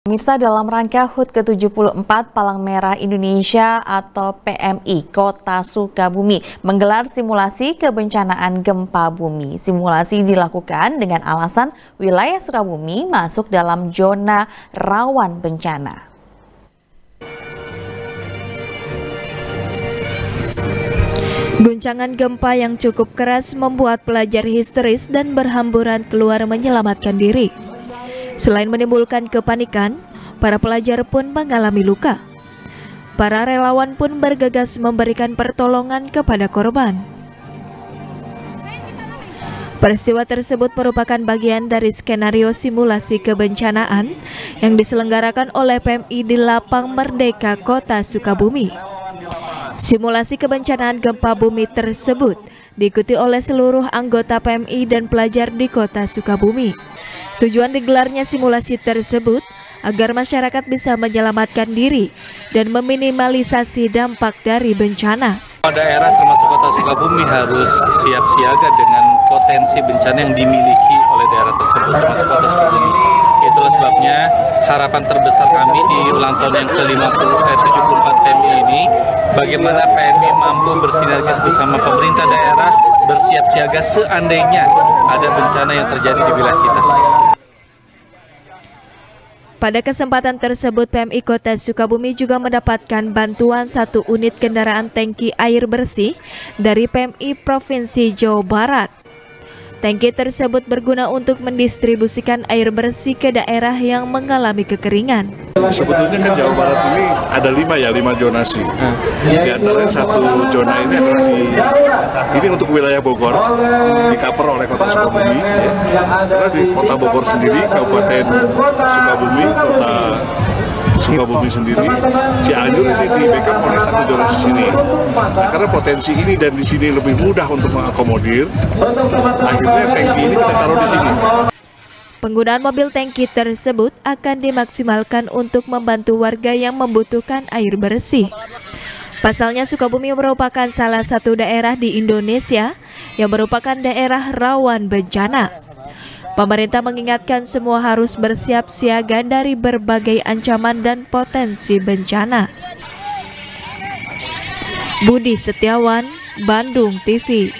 Pemirsa dalam rangka HUT ke-74 Palang Merah Indonesia atau PMI Kota Sukabumi menggelar simulasi kebencanaan gempa bumi. Simulasi dilakukan dengan alasan wilayah Sukabumi masuk dalam zona rawan bencana. Guncangan gempa yang cukup keras membuat pelajar histeris dan berhamburan keluar menyelamatkan diri. Selain menimbulkan kepanikan, para pelajar pun mengalami luka. Para relawan pun bergegas memberikan pertolongan kepada korban. Peristiwa tersebut merupakan bagian dari skenario simulasi kebencanaan yang diselenggarakan oleh PMI di Lapang Merdeka Kota Sukabumi. Simulasi kebencanaan gempa bumi tersebut diikuti oleh seluruh anggota PMI dan pelajar di Kota Sukabumi. Tujuan digelarnya simulasi tersebut agar masyarakat bisa menyelamatkan diri dan meminimalisasi dampak dari bencana. Daerah termasuk kota Sukabumi harus siap siaga dengan potensi bencana yang dimiliki oleh daerah tersebut termasuk kota Sukabumi. Itulah sebabnya harapan terbesar kami di ulang tahun yang ke-74 PMI ini bagaimana PMI mampu bersinergis bersama pemerintah daerah bersiap siaga seandainya ada bencana yang terjadi di wilayah kita. Pada kesempatan tersebut, PMI Kota Sukabumi juga mendapatkan bantuan satu unit kendaraan tangki air bersih dari PMI Provinsi Jawa Barat. Tangki tersebut berguna untuk mendistribusikan air bersih ke daerah yang mengalami kekeringan. Sebetulnya kan Jawa Barat ini ada lima ya, lima zonasi. Di antara satu zona ini adalah di ini untuk wilayah Bogor, di cover oleh Kota Sukabumi. Ya. Karena di Kota Bogor sendiri, Kabupaten Sukabumi, Kota Sukabumi sendiri, Cianjur ini di backup oleh satu zonasi sini. Nah, karena potensi ini dan di sini lebih mudah untuk mengakomodir, akhirnya tangki ini kita taruh di sini. Penggunaan mobil tangki tersebut akan dimaksimalkan untuk membantu warga yang membutuhkan air bersih. Pasalnya Sukabumi merupakan salah satu daerah di Indonesia yang merupakan daerah rawan bencana. Pemerintah mengingatkan semua harus bersiap siaga dari berbagai ancaman dan potensi bencana. Budi Setiawan, Bandung TV